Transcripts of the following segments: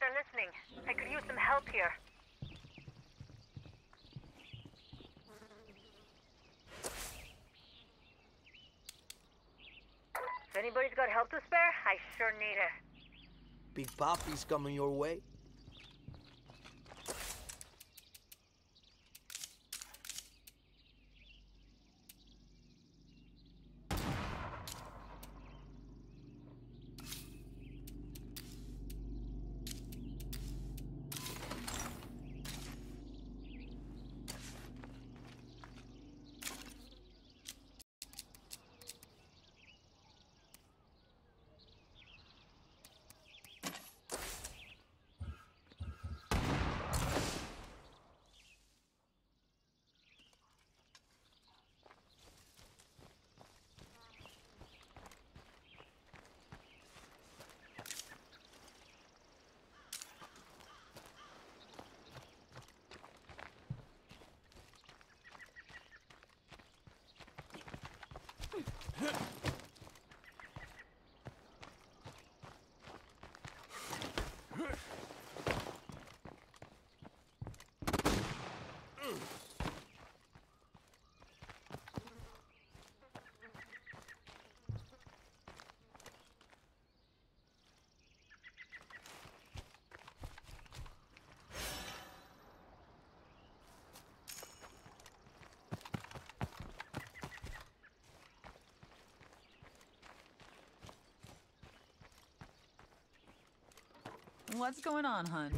they're listening. I could use some help here. If anybody's got help to spare, I sure need it. Big Papi's coming your way. What's going on, hun?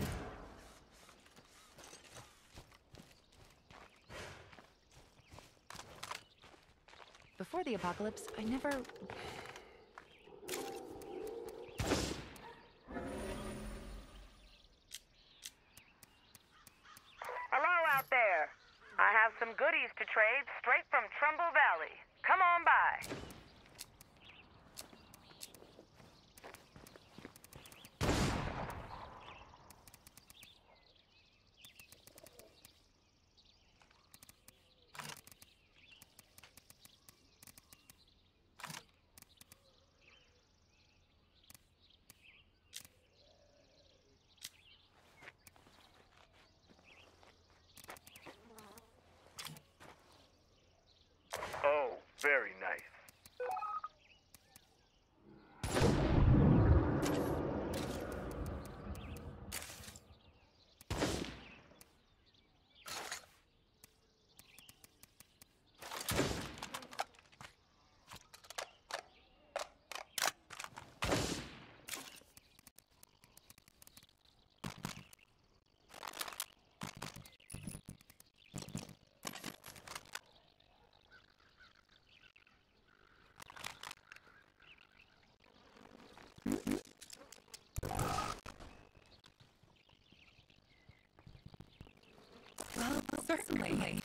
Before the apocalypse, I never... Hello out there. I have some goodies to trade straight from Trumbull Valley. Come on by. Oh, very nice. Well, certainly.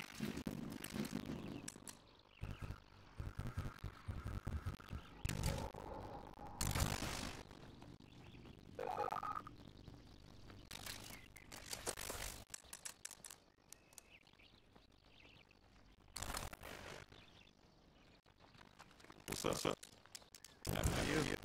What's up? What's up? After you.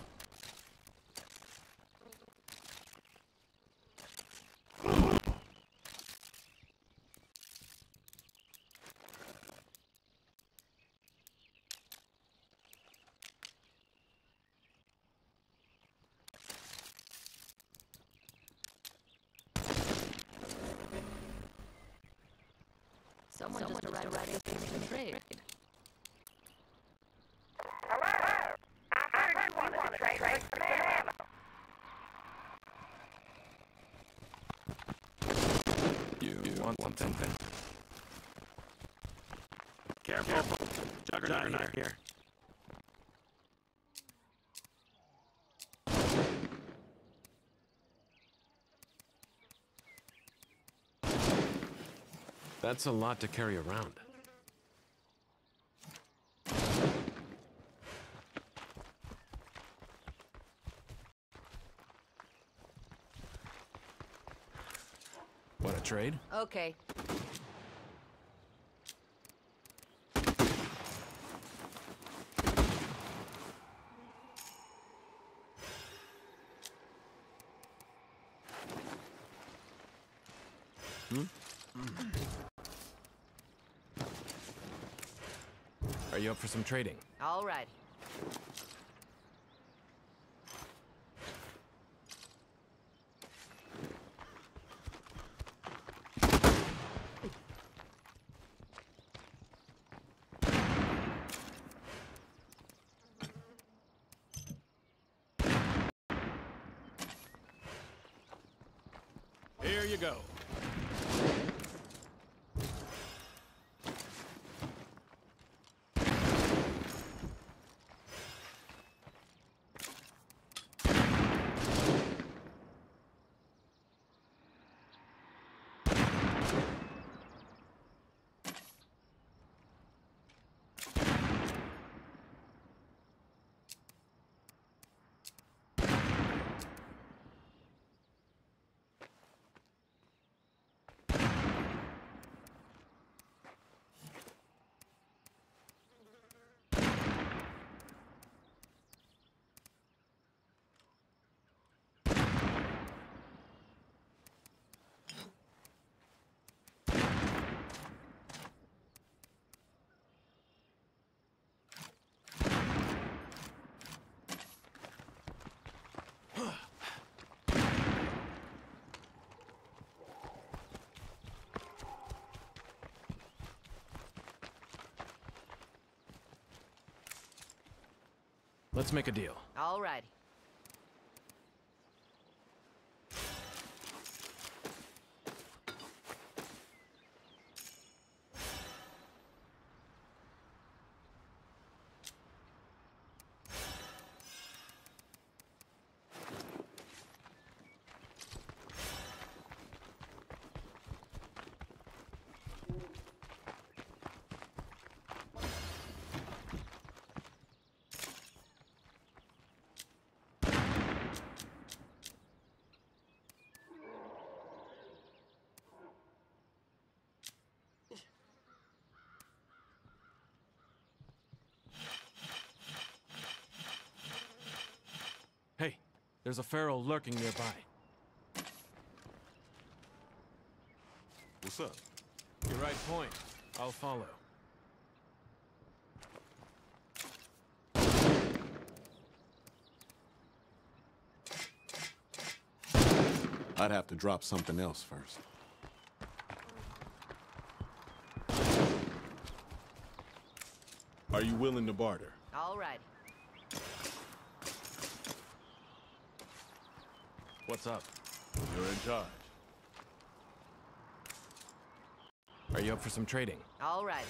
Someone, just arrived right after the trade. Hello. I heard you wanted to trade for some ammo. You, you want something? Careful. Juggernaut here. That's a lot to carry around. What a trade? Okay. For some trading? All right. Here you go. Let's make a deal. All right. There's a feral lurking nearby. What's up? Your right point. I'll follow. I'd have to drop something else first. Are you willing to barter? All right. What's up? You're in charge. Are you up for some trading? All right.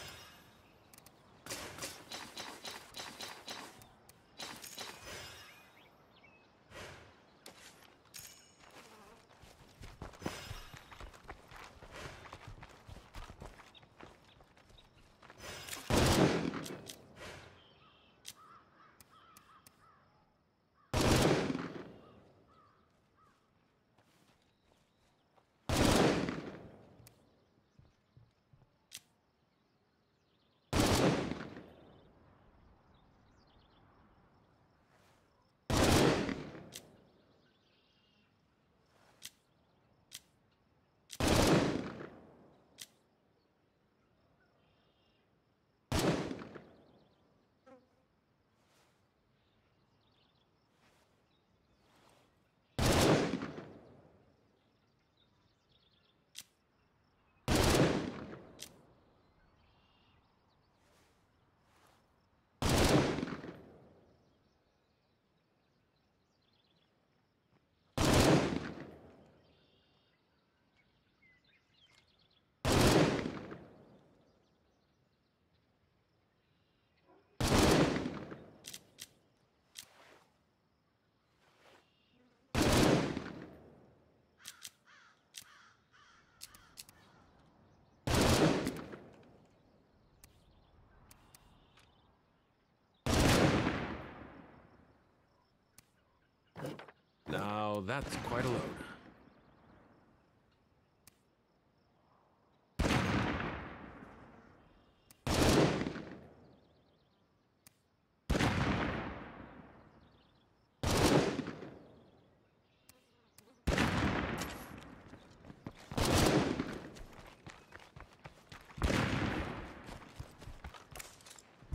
Now that's quite a load.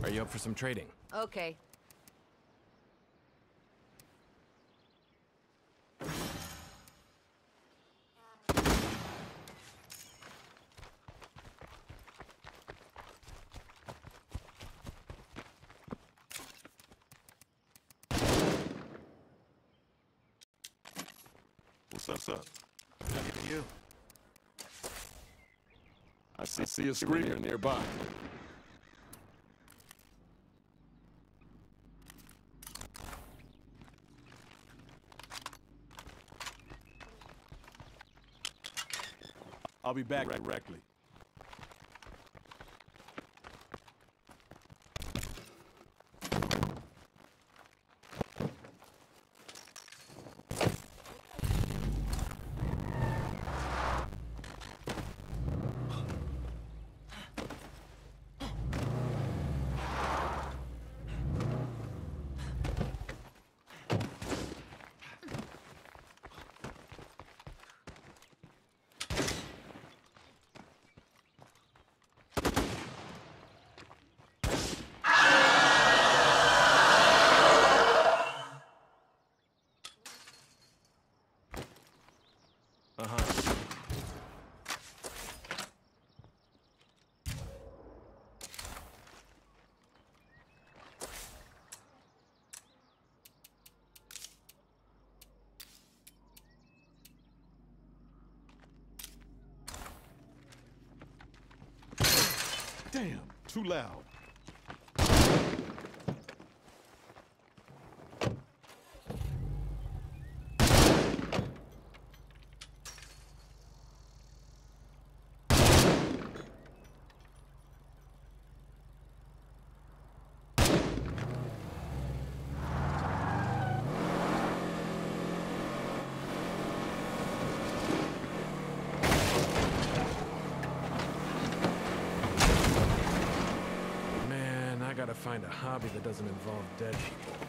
Are you up for some trading? Okay, see, a screamer nearby. I'll be back directly. Uh-huh. Damn, too loud. Find a hobby that doesn't involve dead people.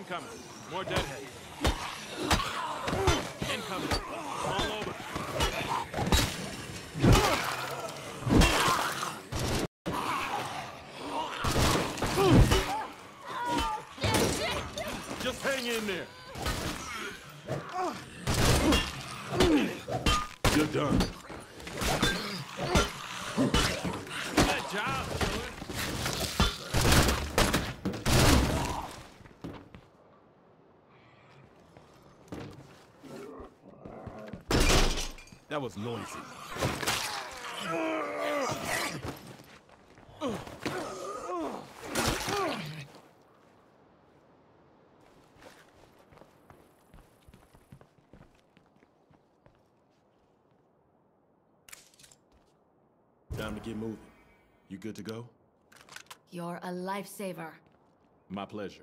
Incoming. More deadhead. Incoming. All over. Just hang in there. You're done. Good job, Killer. That was noisy. Time to get moving. You good to go? You're a lifesaver. My pleasure.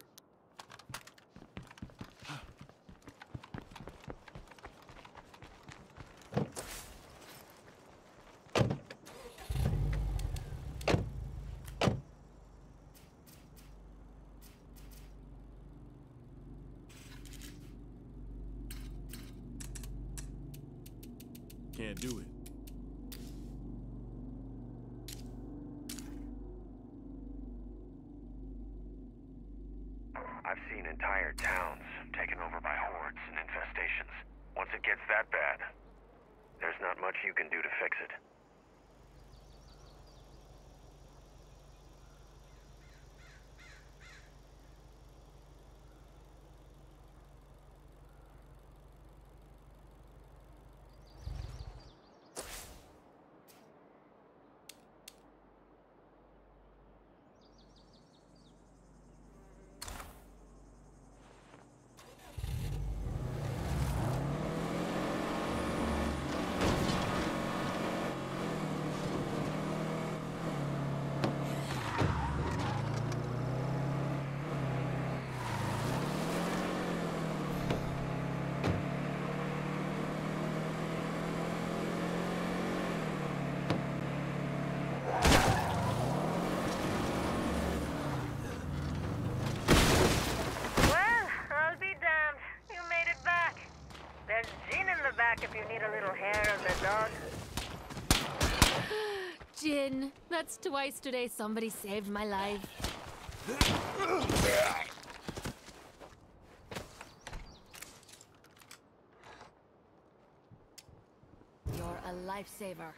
Jin, that's twice today somebody saved my life. You're a lifesaver.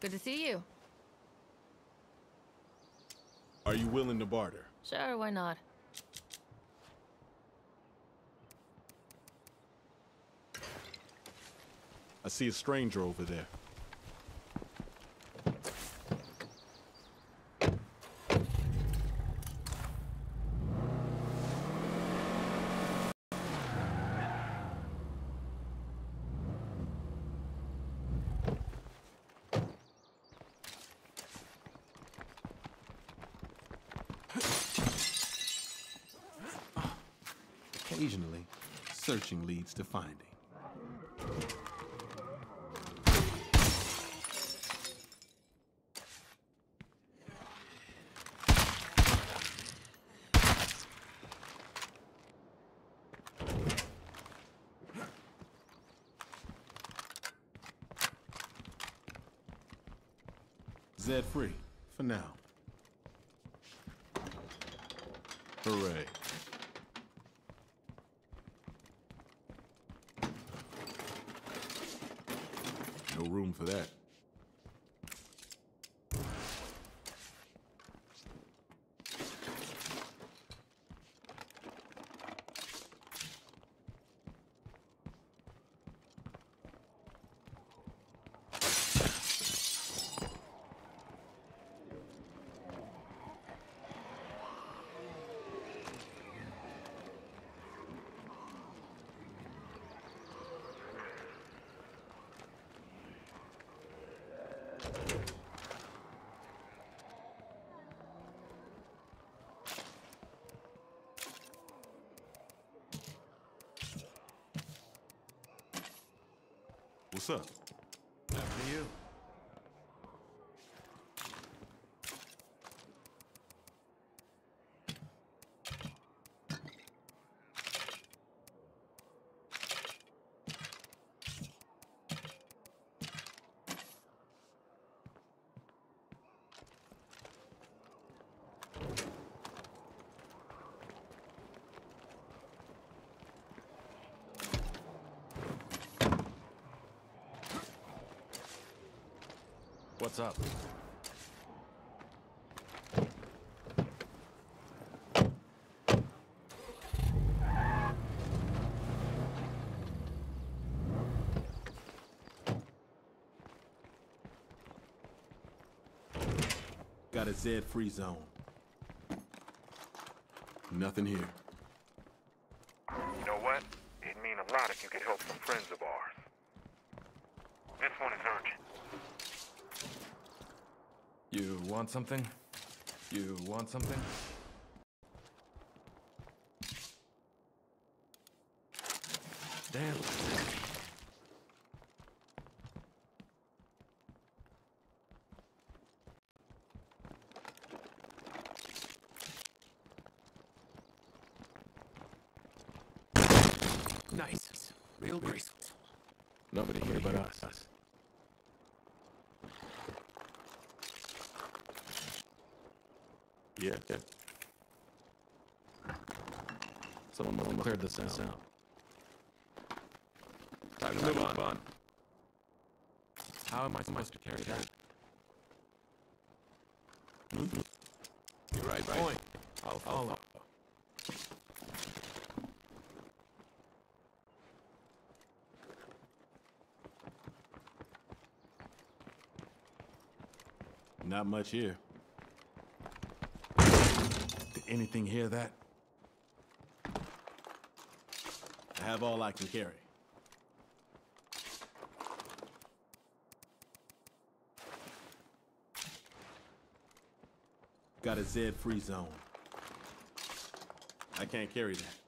Good to see you. Are you willing to barter? Sure, why not? I see a stranger over there. Occasionally, searching leads to finding. Free, for now. Hooray. No room for that. What's up? After you. What's up? Got a Zed free zone. Nothing here. You know what? It'd mean a lot if you could help some friends of ours. This one is urgent. You want something? You want something? Damn. Nice. Real graceful. Nobody here but us. Yeah. yeah. Someone must have cleared this out. Time to move on. How am I supposed to carry that? Mm-hmm. You're right, right. Point. I'll follow. Not much here. Anything hear that? I have all I can carry. Got a Zed free zone. I can't carry that.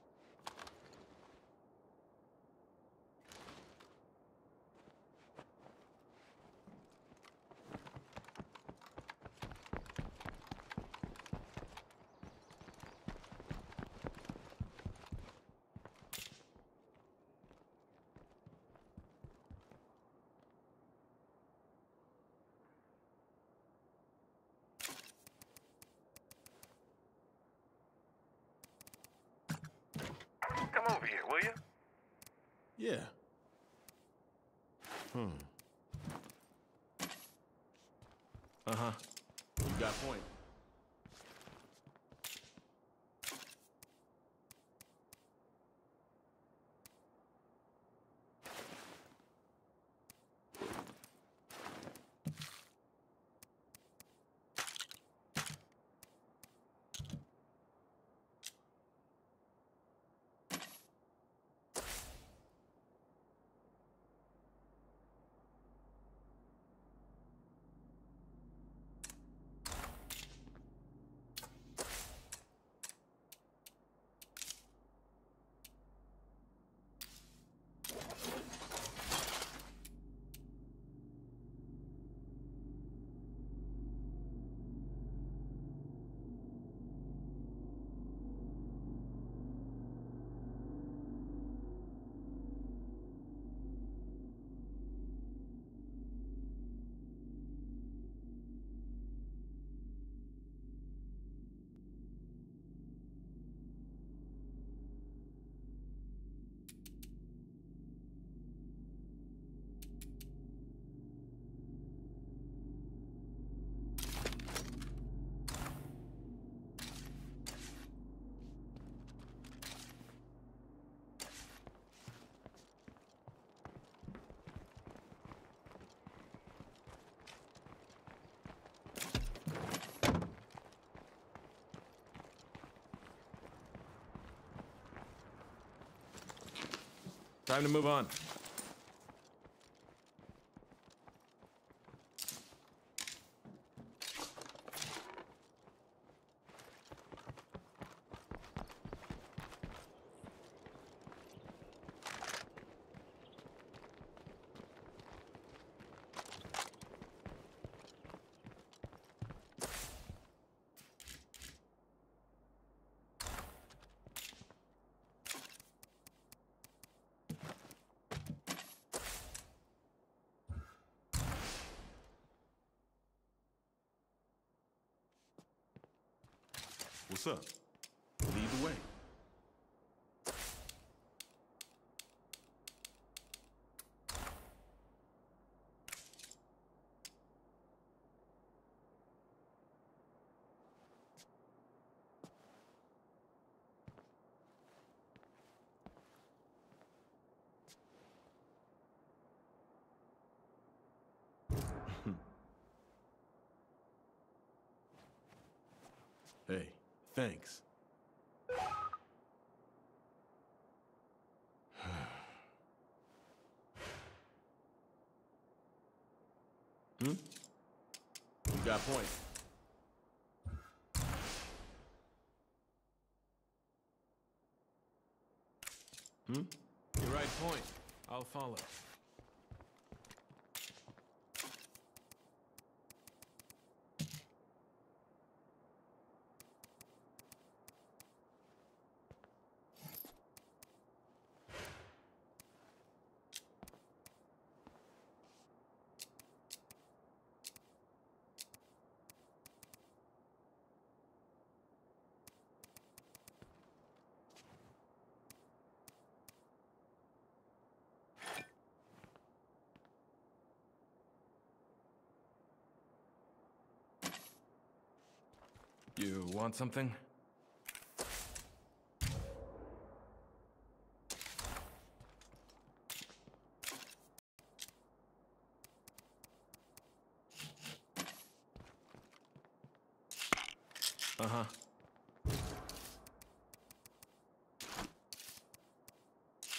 Time to move on. Up? Lead the way. hey, thanks. hmm? You got point. Hmm? You're right point. I'll follow. Want something? Uh-huh.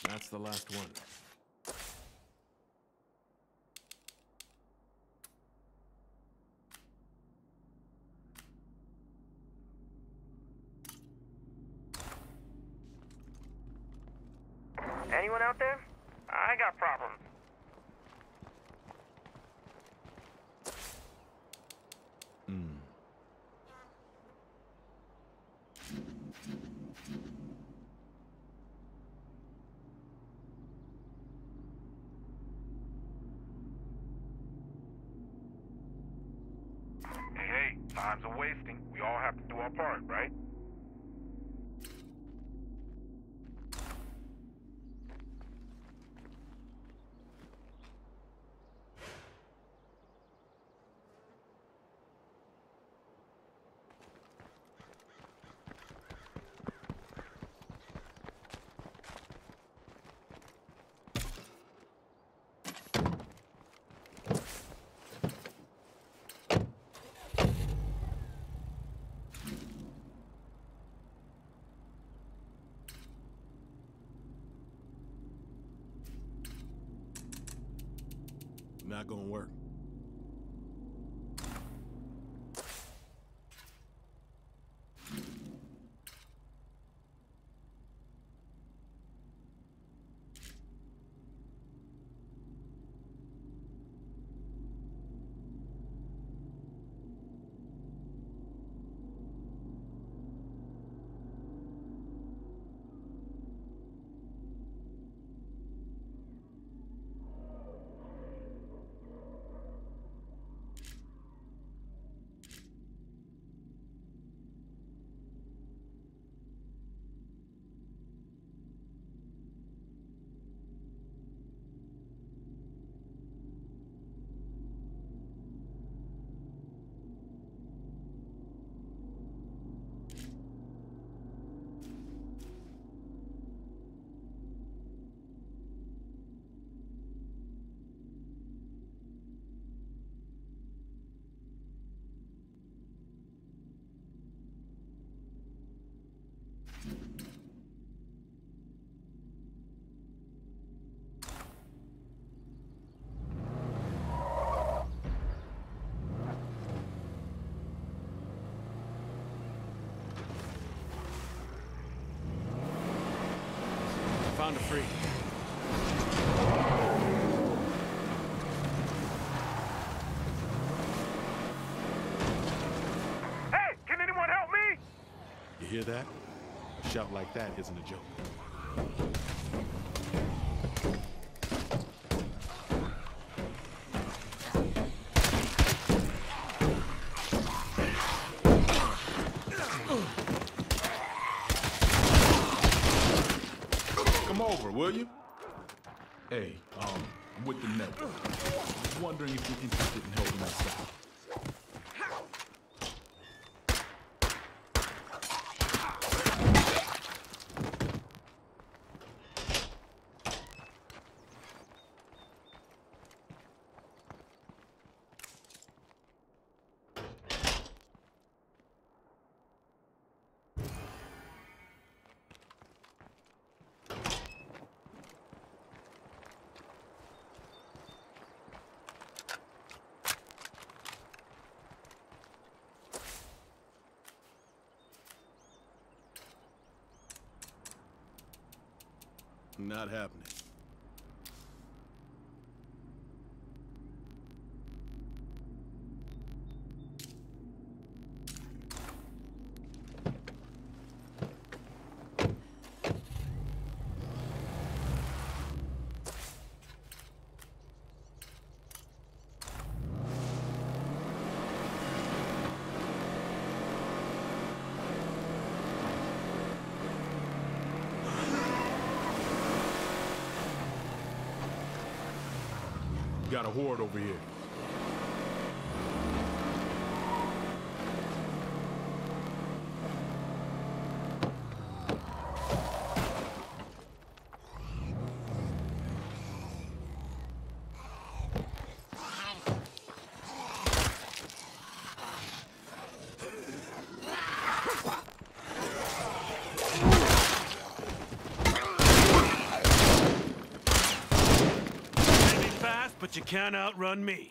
That's the last one. Anyone out there? I got problems. Hey, hey, time's a wasting. We all have to do our part, right? Not gonna work. Found a free. Hey, can anyone help me? You hear that? A shout like that isn't a joke. Come over, will you? Hey, um, I'm with the network. I was wondering if you're interested in helping us out. Not happening. Got a horde over here. but you can't outrun me.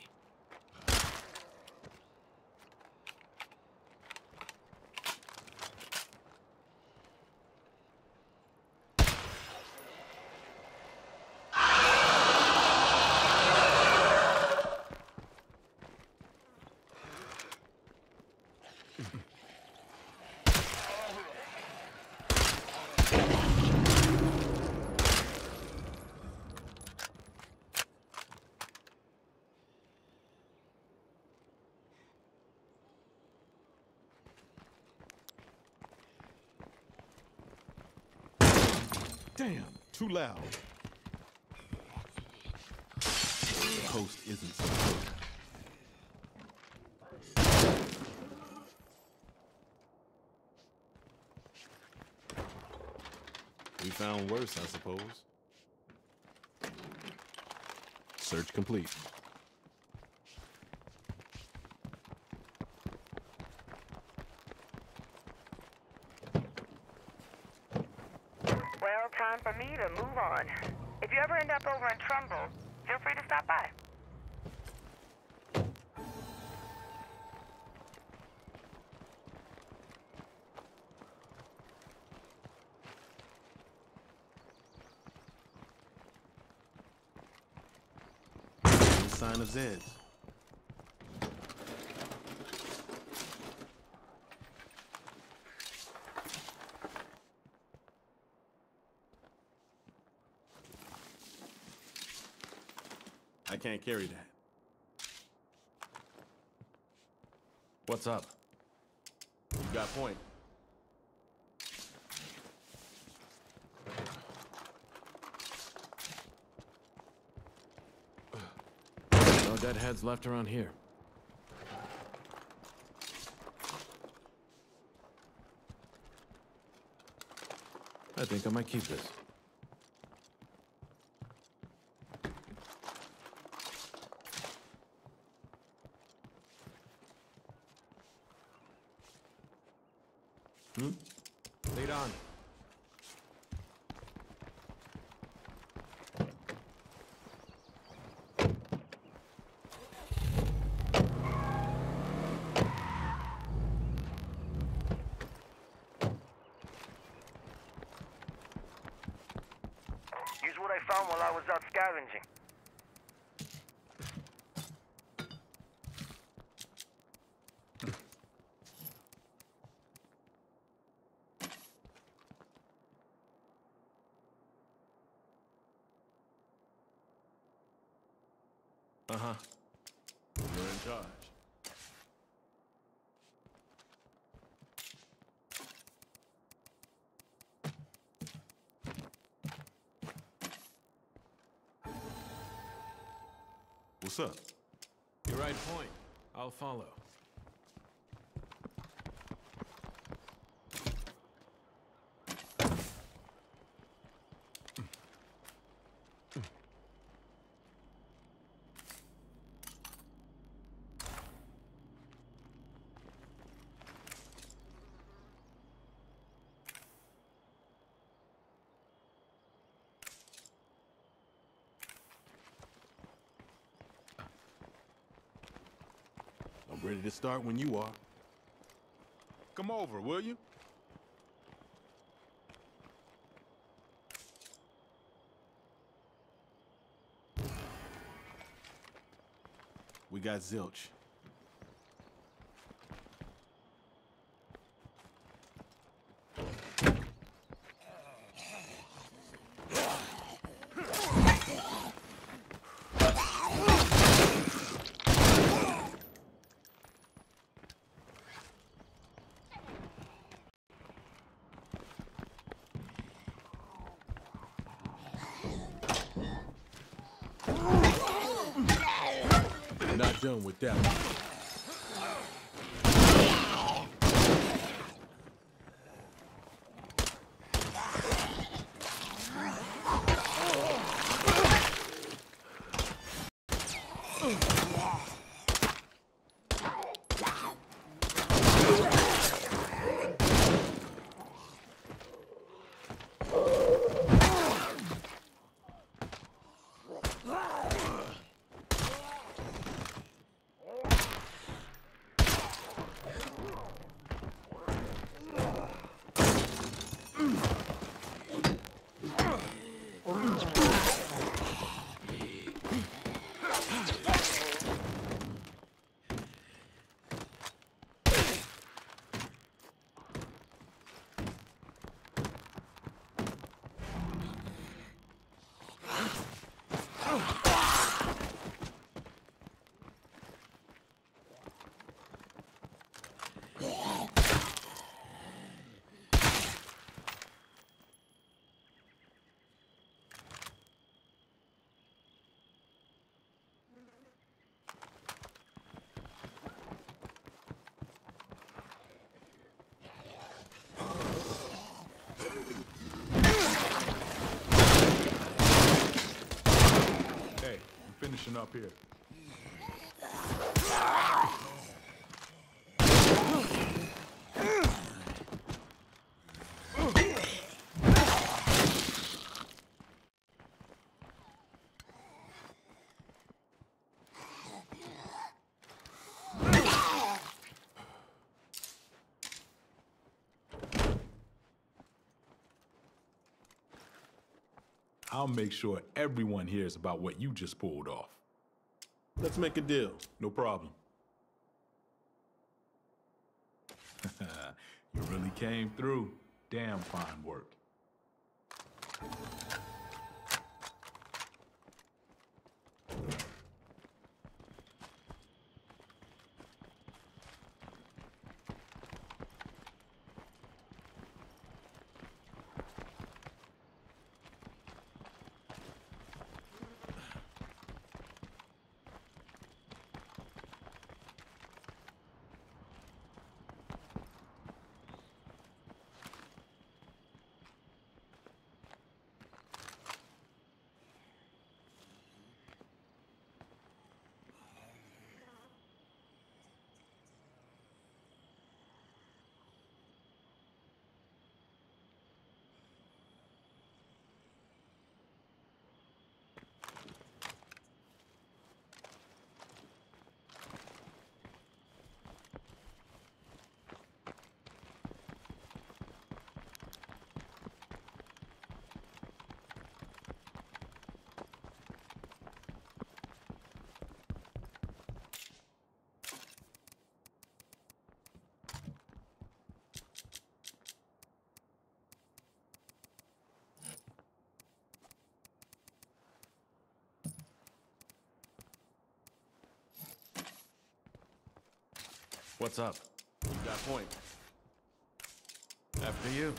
Damn, too loud. The host isn't so good. We found worse, I suppose. Search complete. Well, time for me to move on. If you ever end up over in Trumbull, feel free to stop by. Sign of Zeds? Can't carry that. What's up? You got point. No deadheads left around here. I think I might keep this. Hmm? Lead on. Use what I found while I was out scavenging. Uh-huh. You're in charge. What's up? You're right point. I'll follow. Ready to start when you are. Come over, will you? We got Zilch. Not done with that finishing up here. I'll make sure everyone hears about what you just pulled off. Let's make a deal. No problem. you really came through. Damn fine work. What's up? You Got point. After you.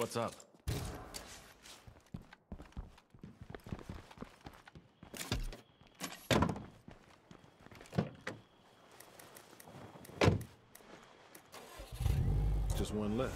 What's up? Just one left.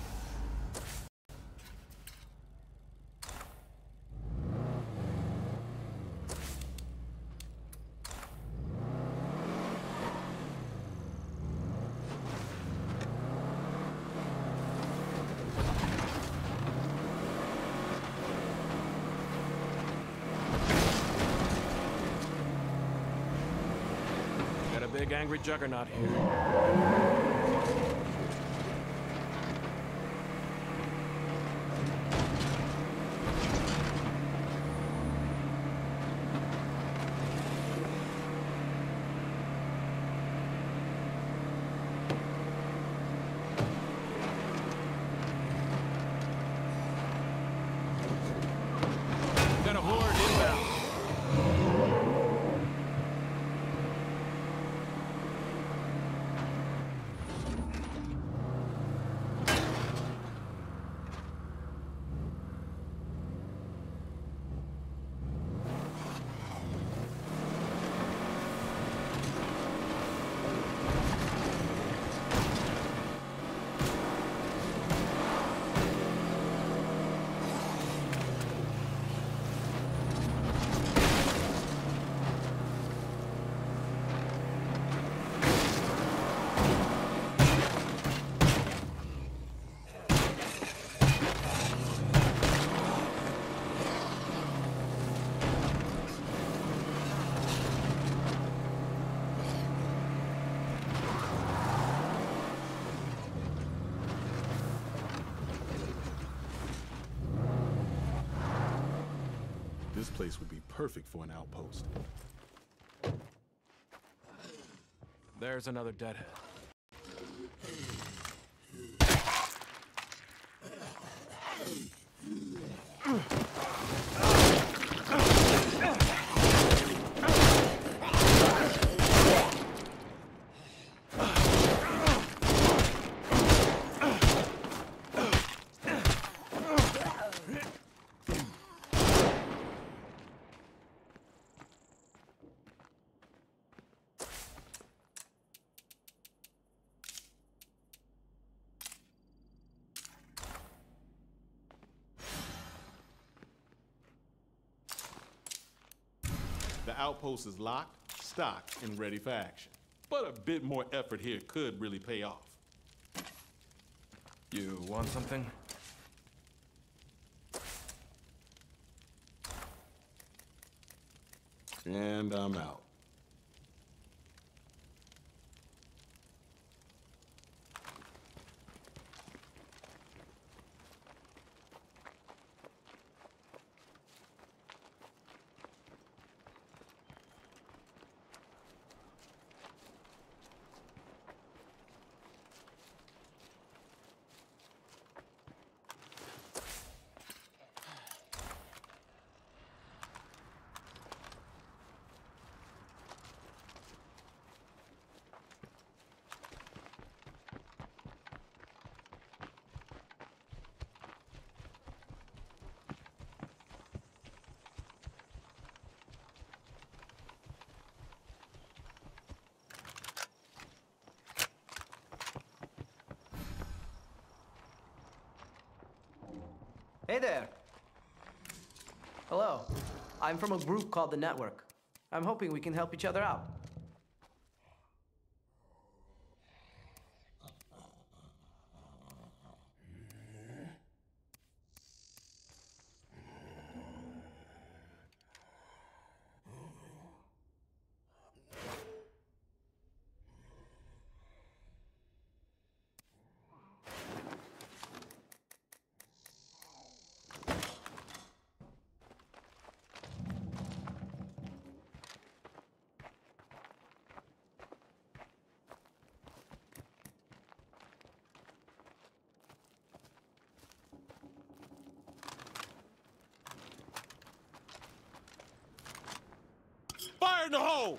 Got a big angry juggernaut here. Got a horde inbound. This place would be perfect for an outpost. There's another deadhead. The outpost is locked, stocked, and ready for action. But a bit more effort here could really pay off. You want something? And I'm out. Hey there. Hello. I'm from a group called The Network. I'm hoping we can help each other out. Fire in the hole!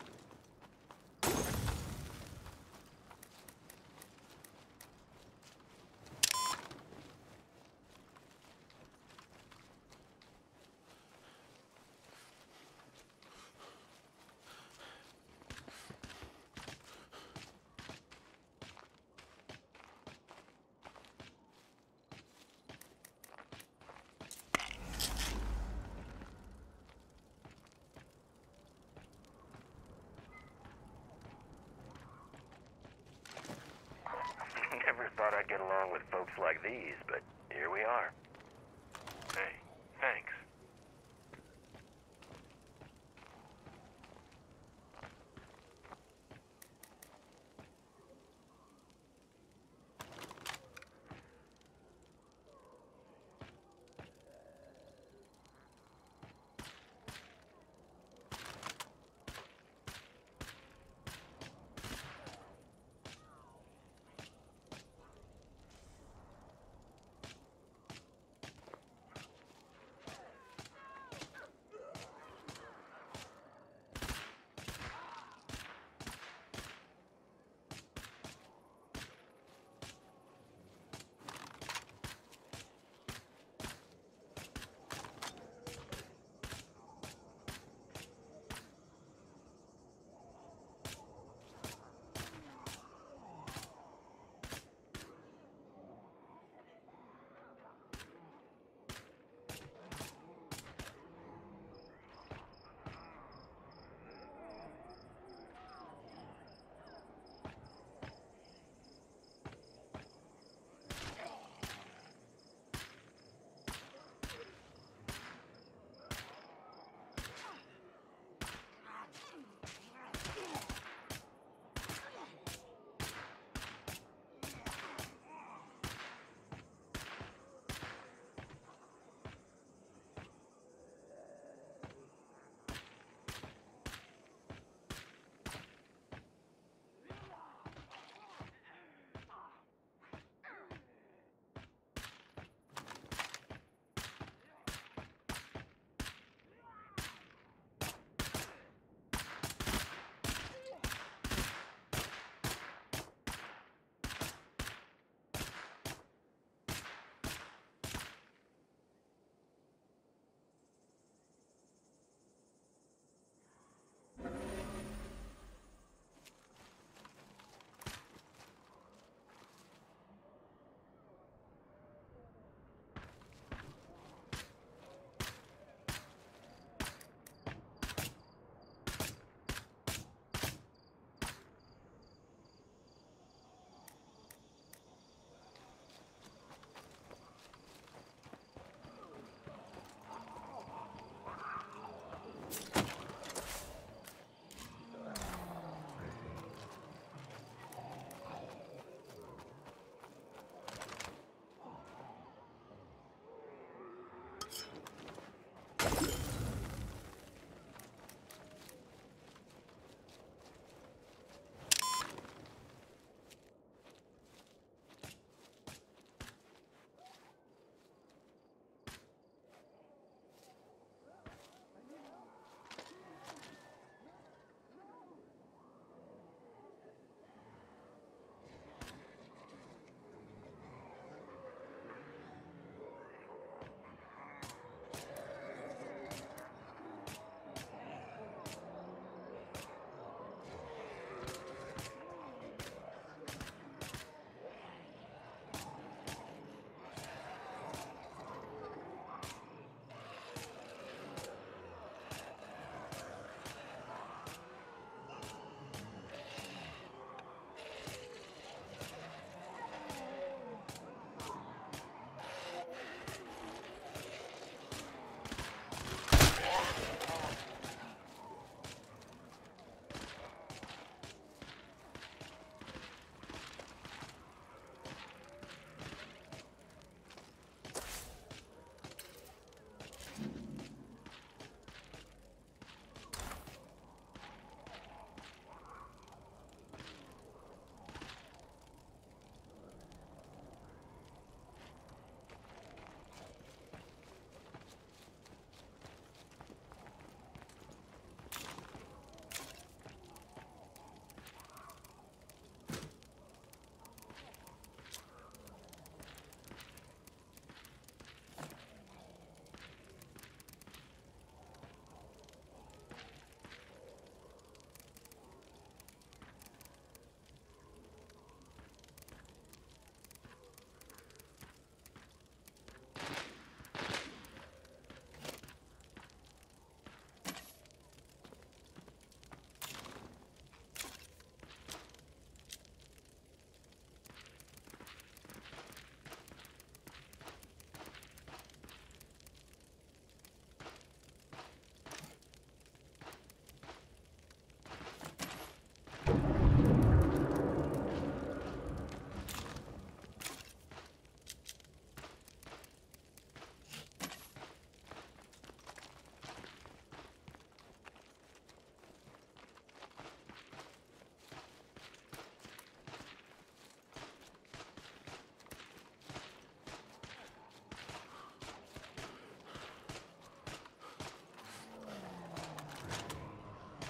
Never thought I'd get along with folks like these, but here we are.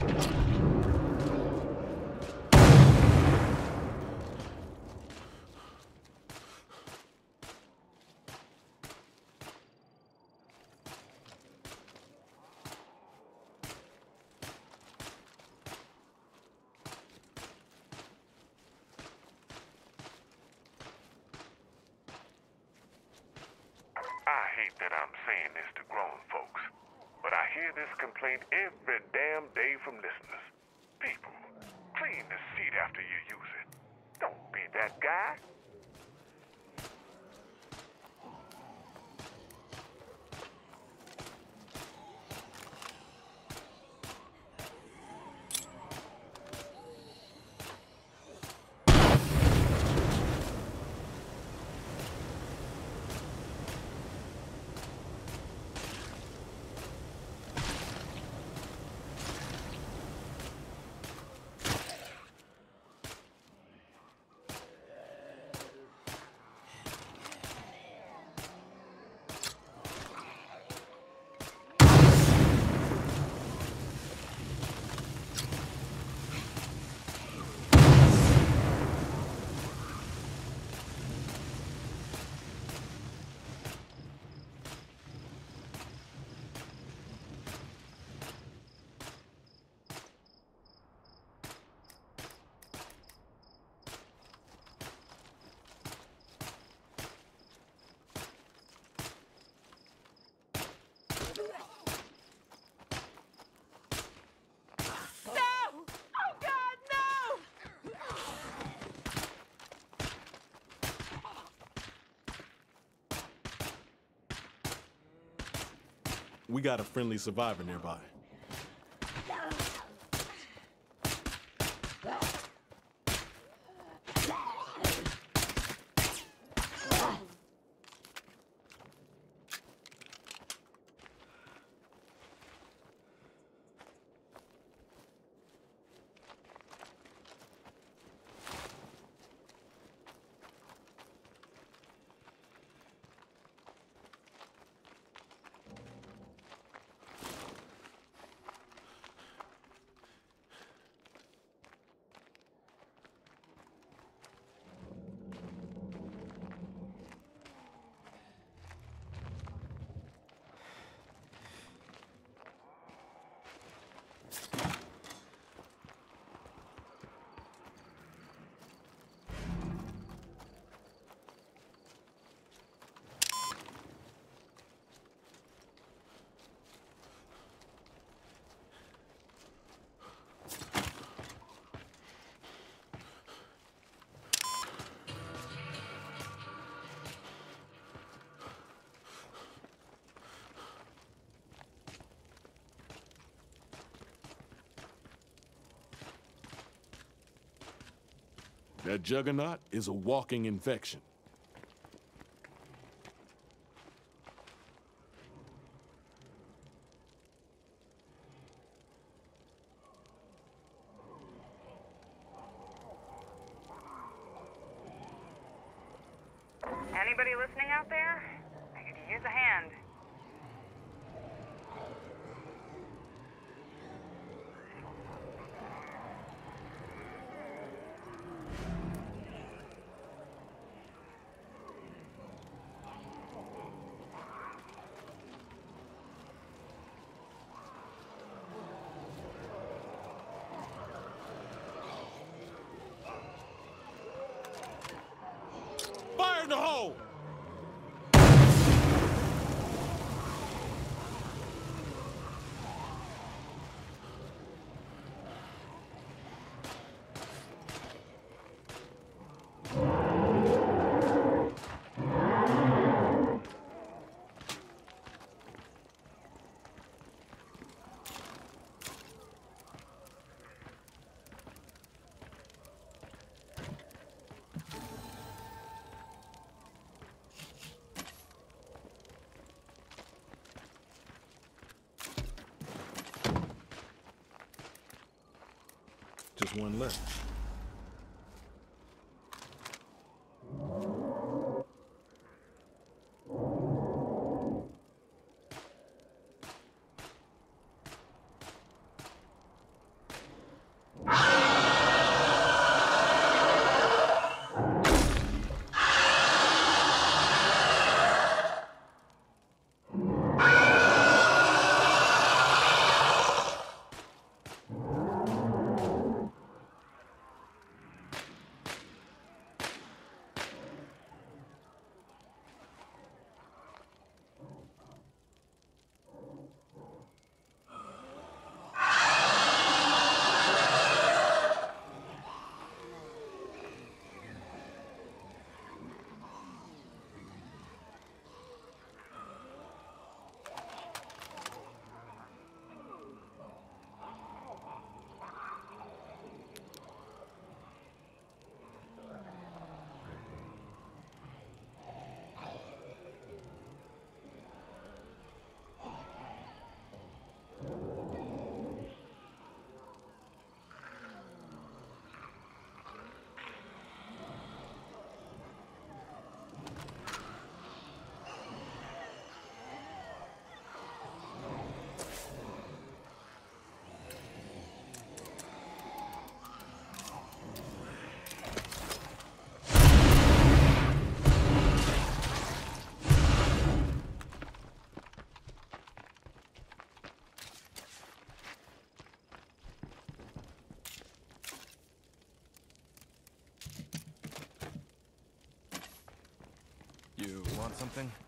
you this complaint every damn day from listeners. People, clean the seat after you use it. Don't be that guy. We got a friendly survivor nearby. That juggernaut is a walking infection. Anybody listening out there? I could use a hand. Fire in the hole! Just one left. You want something?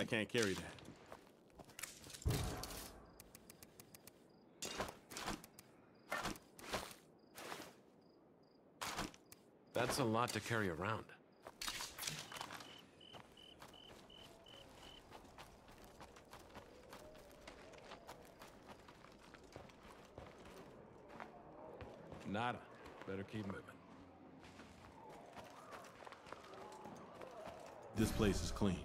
I can't carry that. That's a lot to carry around. Nada. Better keep moving. This place is clean.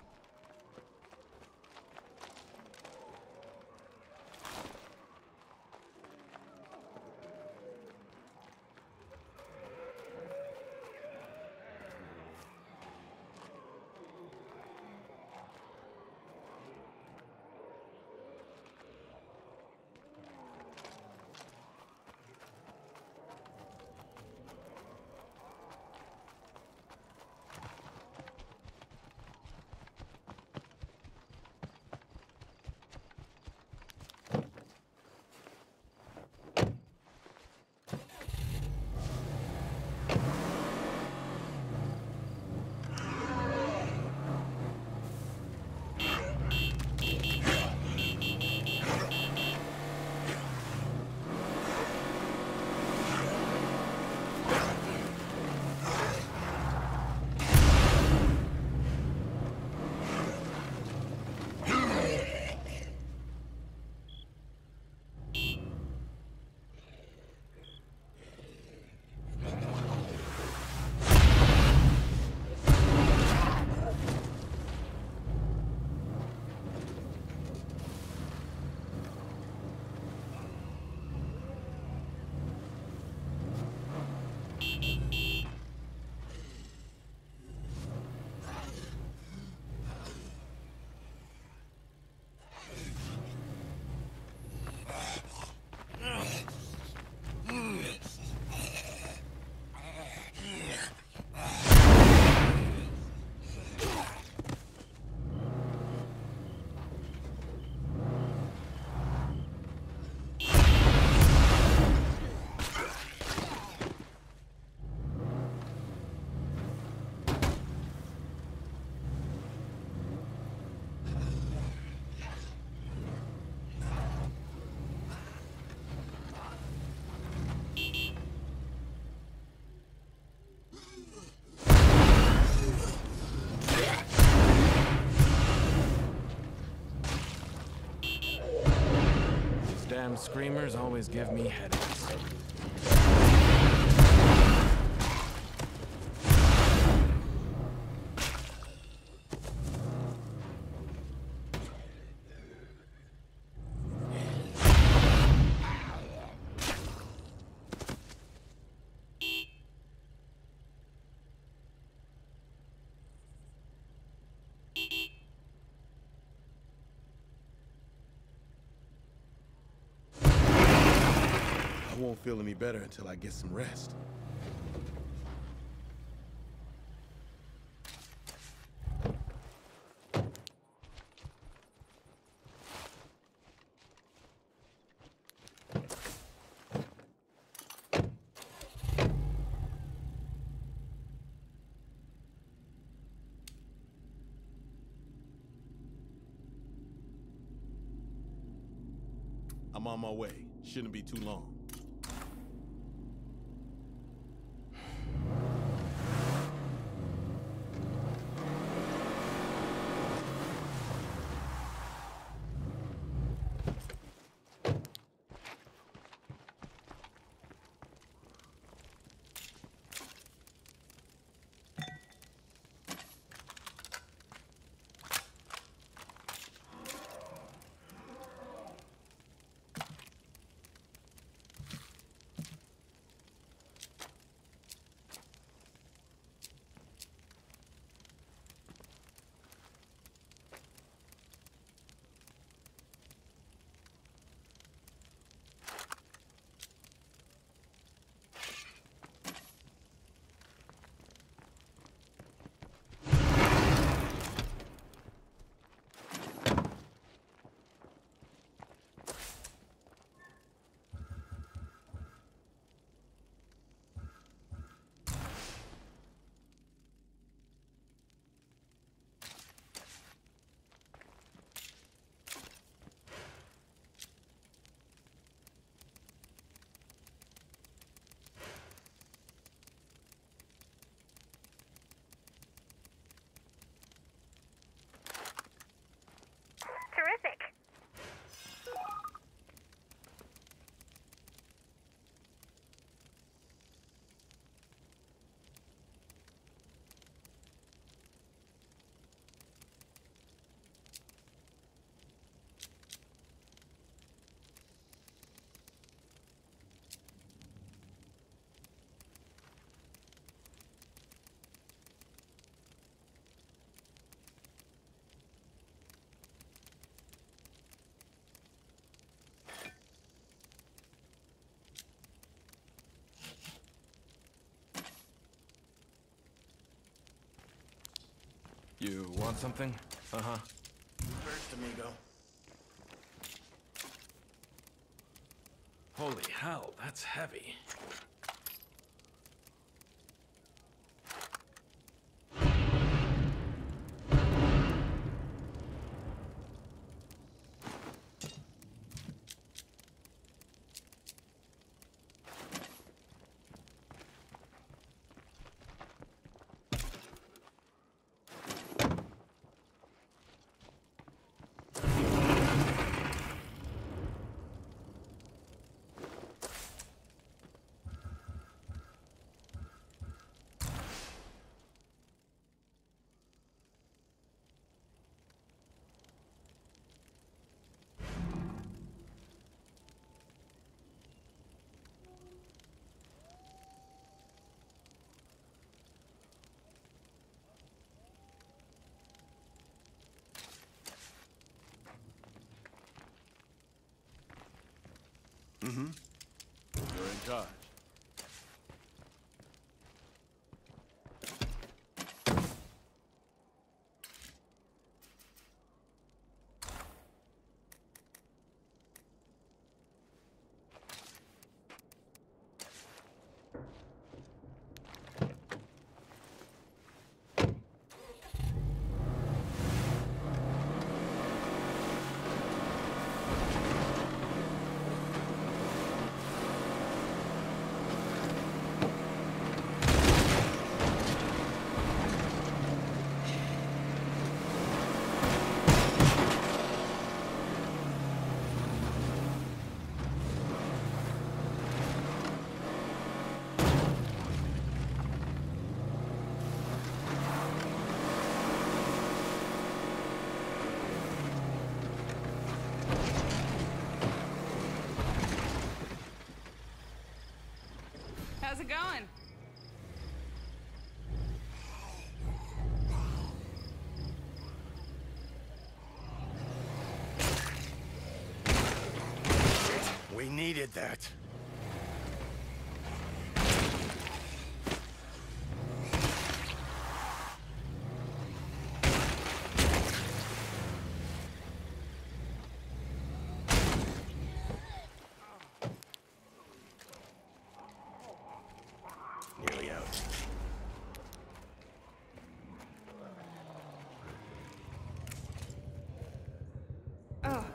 Screamers always give me headaches. Feel any better until I get some rest. I'm on my way. Shouldn't be too long. You want something? Uh-huh. First, amigo. Holy hell, that's heavy. Mm-hmm. You're in charge. It going? We needed that.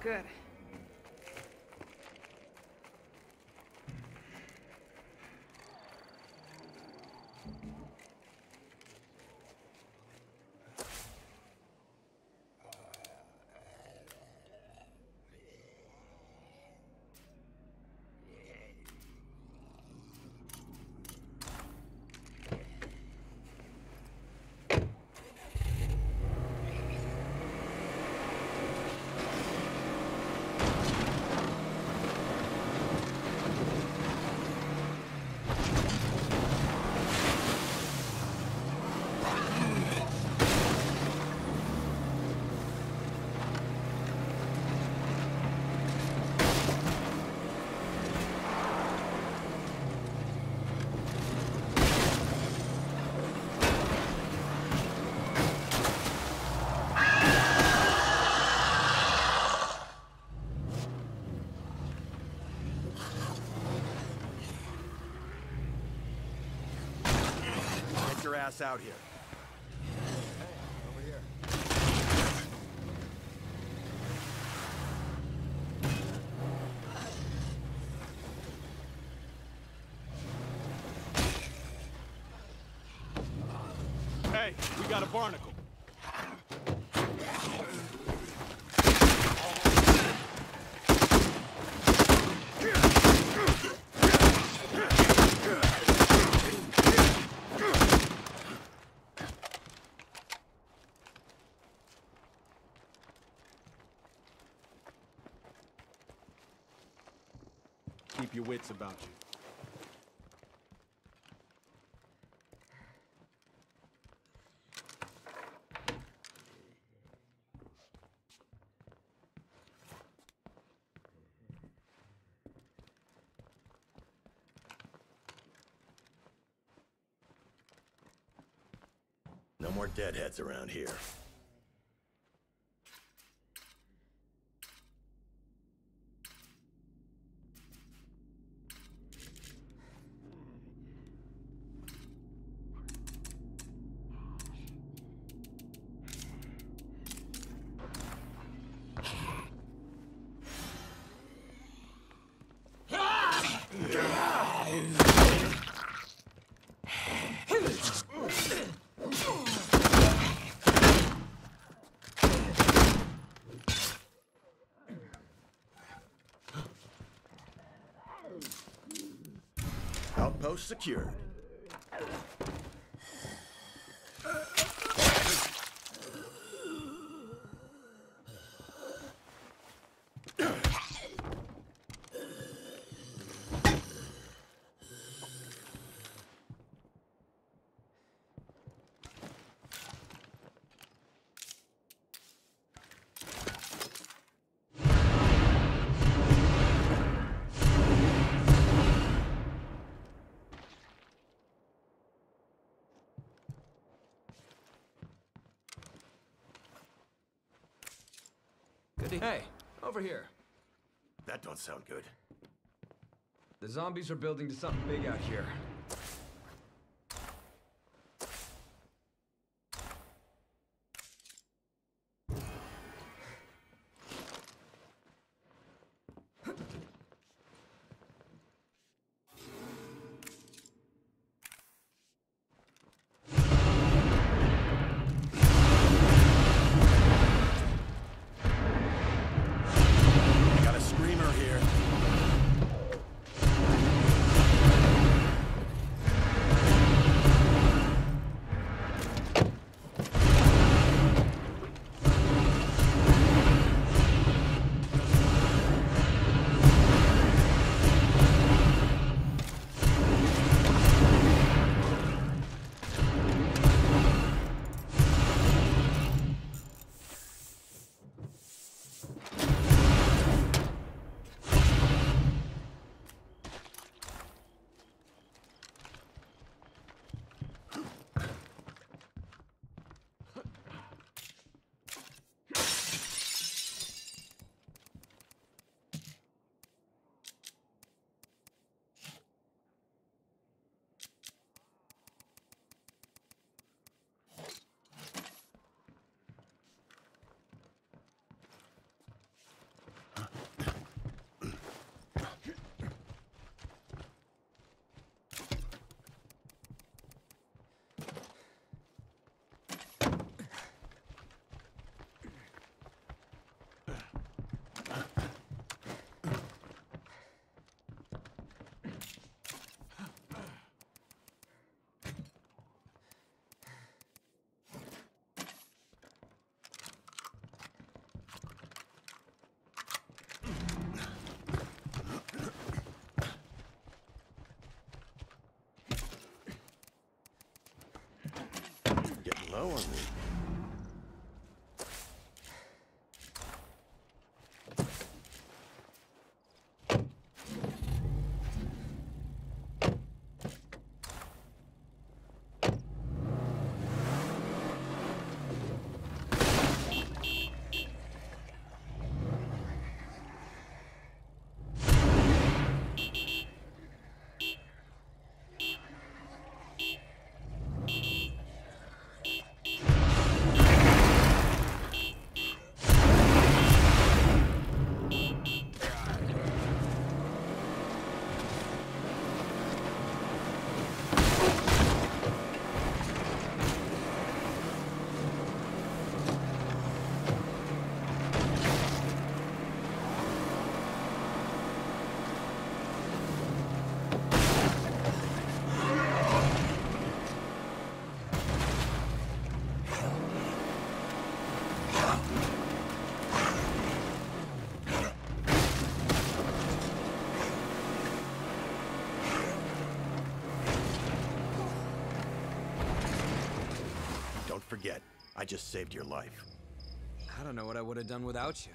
Good. Get your ass out here. Hey, we got a barnacle. Keep your wits about you. No more deadheads around here. Outpost secured. Hey, over here. That don't sound good. The zombies are building to something big out here. I got a screamer here. Low on me. Don't forget, I just saved your life. I don't know what I would have done without you.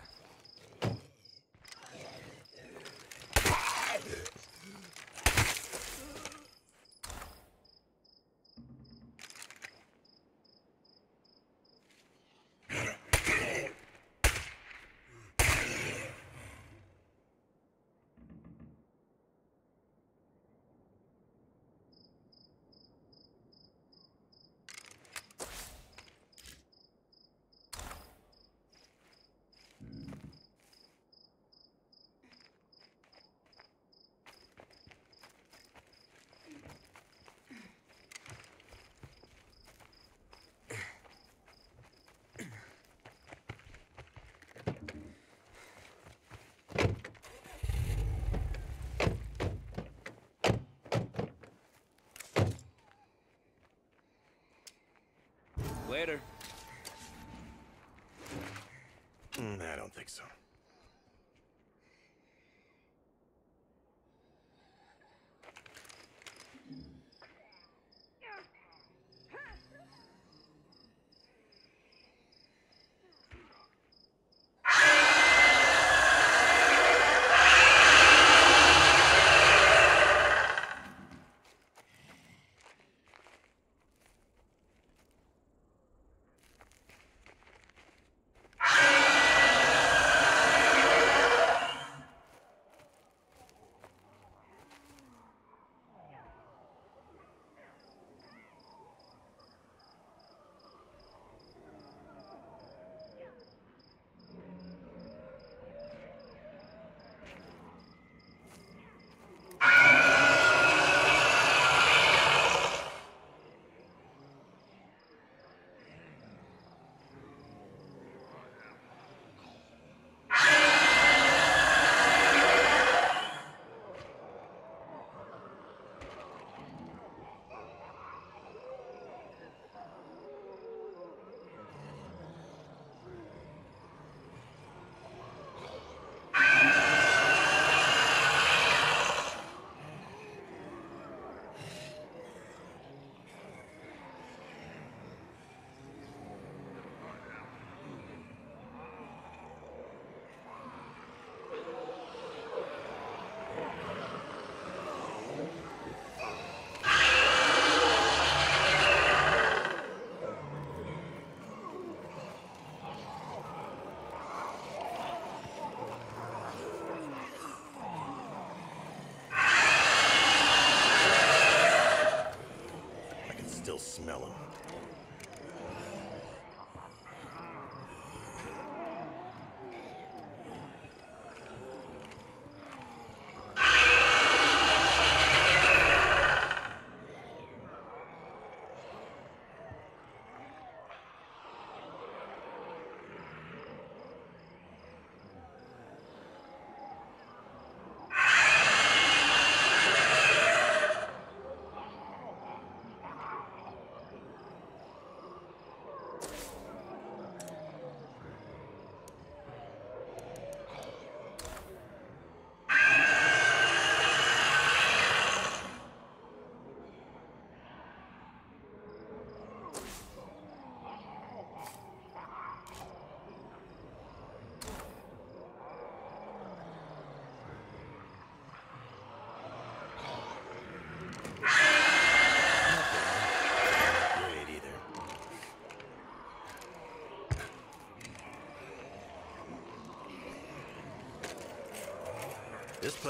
Later. Mm, I don't think so.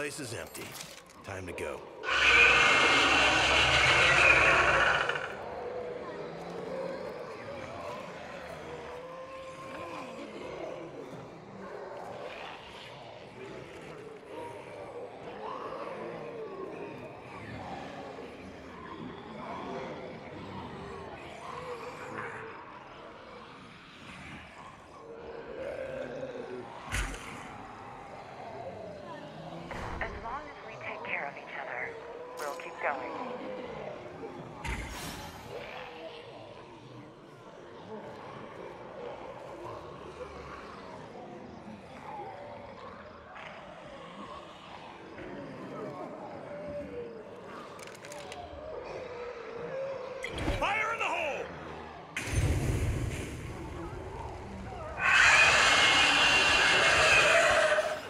Place is empty. Time to go. As long as we take care of each other, we'll keep going.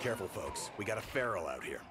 Careful, folks. We got a feral out here.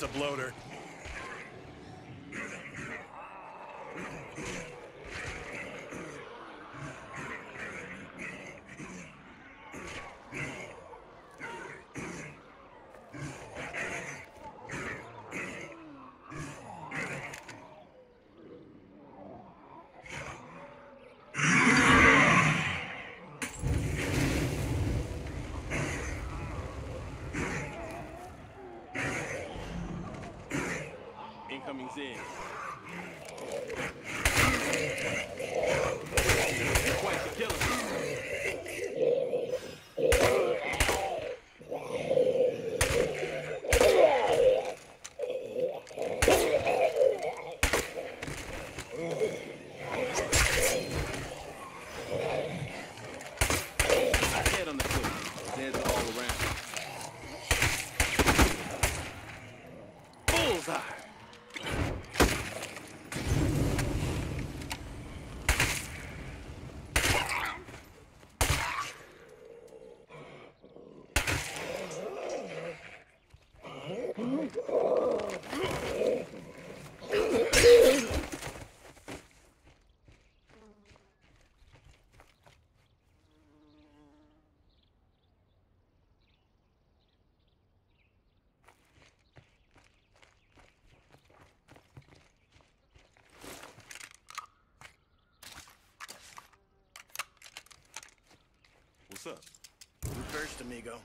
That's a bloater. Incoming's in. Quite the killer. Head on the cliff. Heads are all around. Bullseye! First, amigo.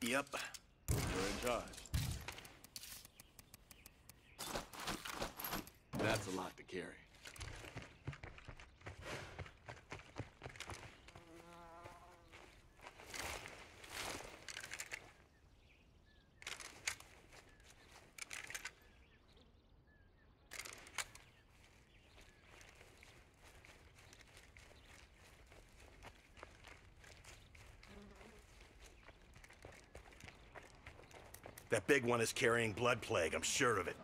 Yep. You're in charge. That's a lot to carry. That big one is carrying blood plague, I'm sure of it.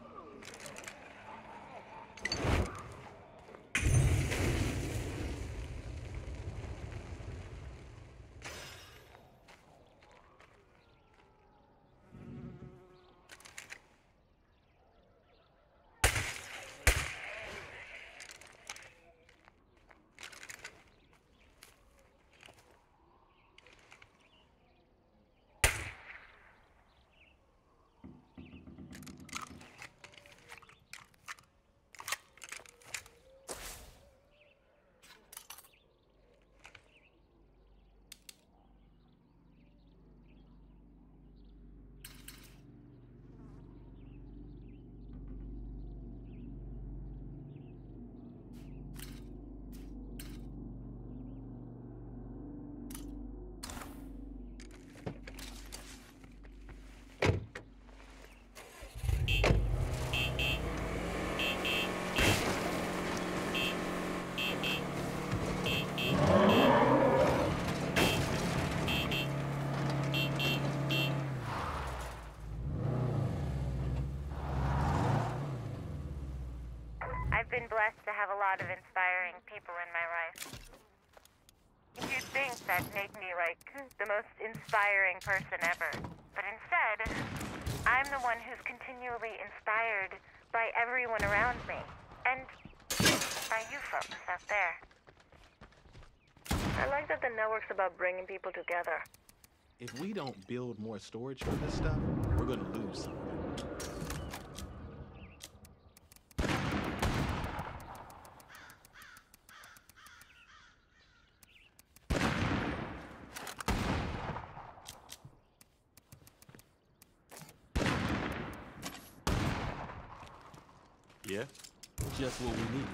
I've been blessed to have a lot of inspiring people in my life. You'd think that'd make me like the most inspiring person ever. But instead, I'm the one who's continually inspired by everyone around me. And by you folks out there. I like that the network's about bringing people together. If we don't build more storage for this stuff, we're gonna lose some of it. Yeah, just what we needed.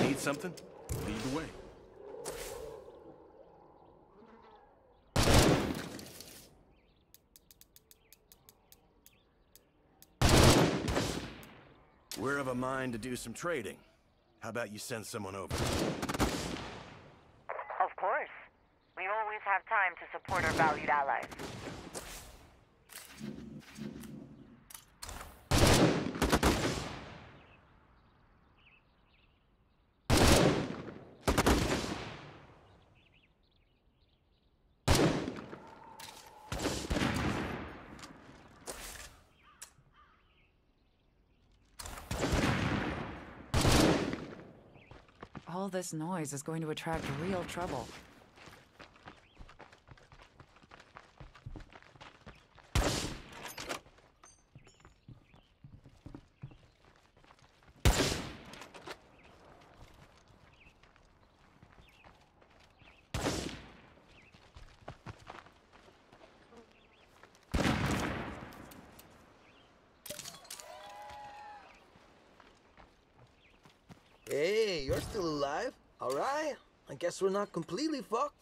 Need something? Lead the way. We're of a mind to do some trading. How about you send someone over? Of course. We always have time to support our valued allies. All this noise is going to attract real trouble. Hey, you're still alive. All right. I guess we're not completely fucked.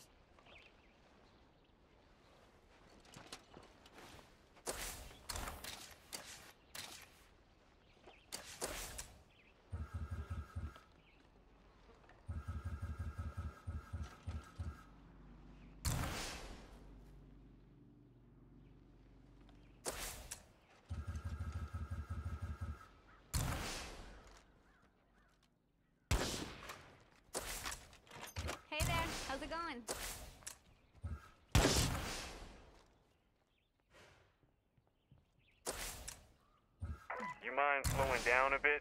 Hey there, how's it going? You mind slowing down a bit?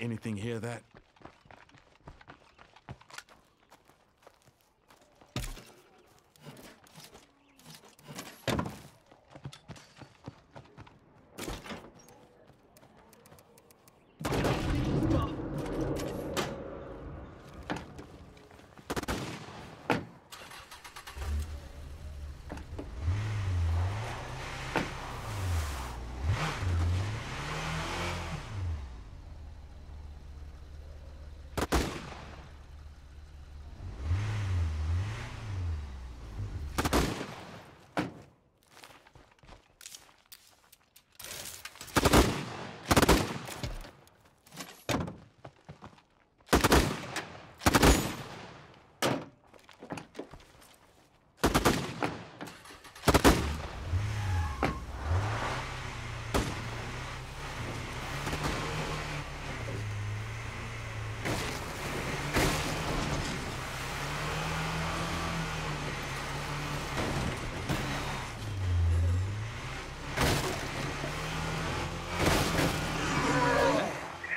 Anything hear that?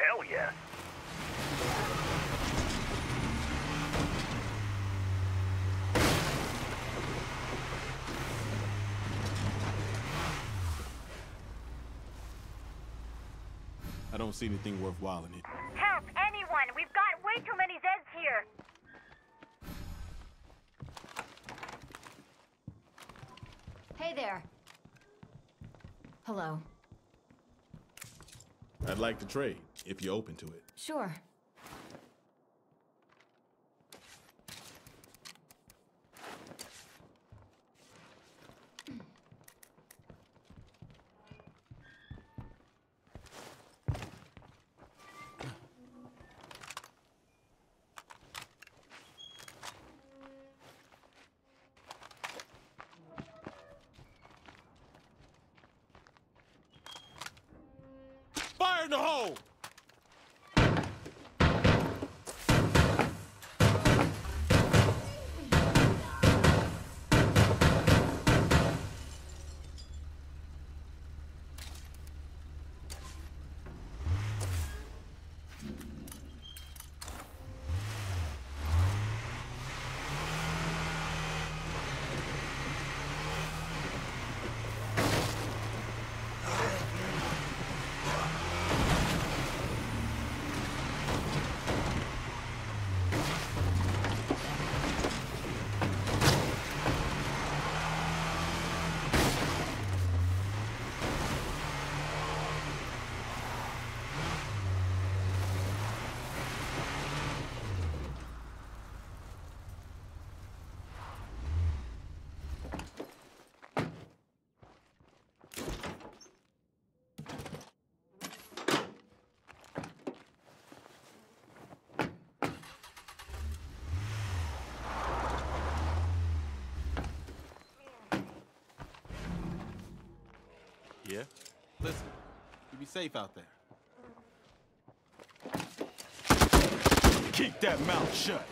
Hell yeah. I don't see anything worthwhile in it. Help, anyone! We've got way too many Zeds here! Hey there. Hello. I'd like to trade, if you're open to it. Sure. Safe out there. Keep that mouth shut.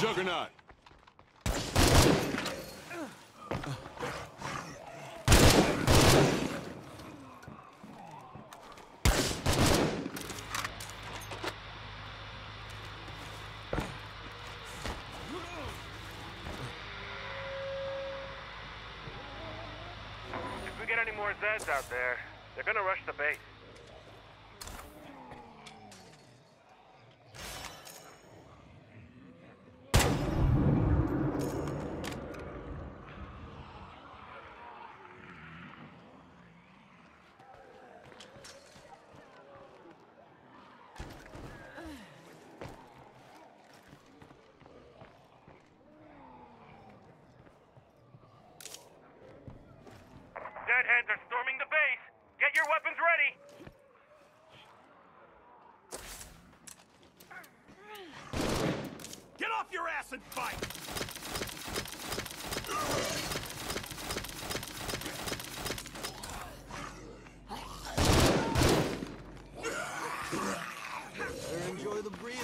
Juggernaut. If we get any more Zeds out there, they're gonna rush the base. Deadheads are storming the base! Get your weapons ready! Get off your ass and fight! Enjoy the breather.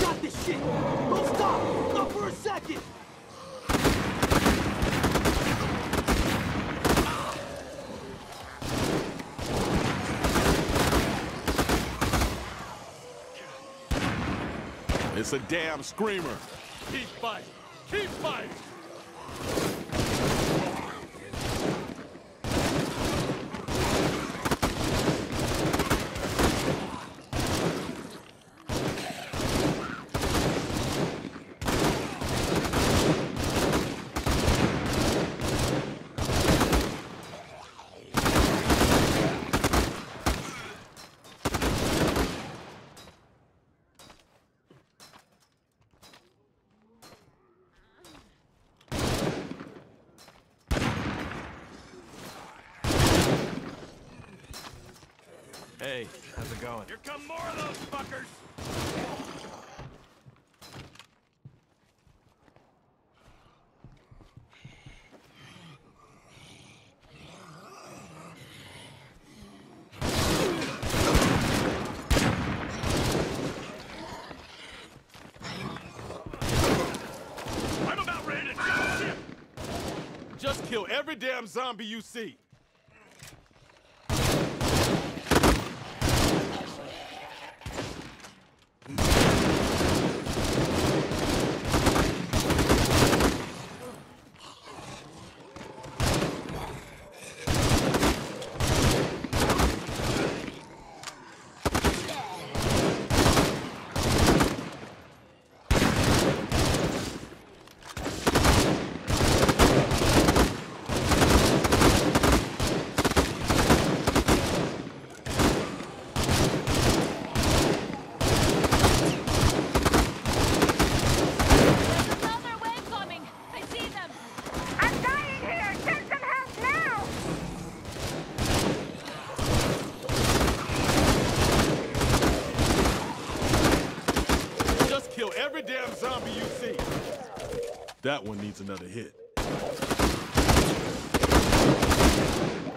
Got this shit! Don't stop! Not for a second! It's a damn screamer. Keep fighting. Keep fighting. Hey, how's come more of those fuckers! Just kill every damn zombie you see. Another wave coming! I see them! I'm dying here! Send some help now! Just kill every damn zombie you see. That one needs another hit.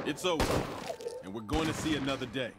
It's over, and we're going to see another day.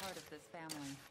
Part of this family.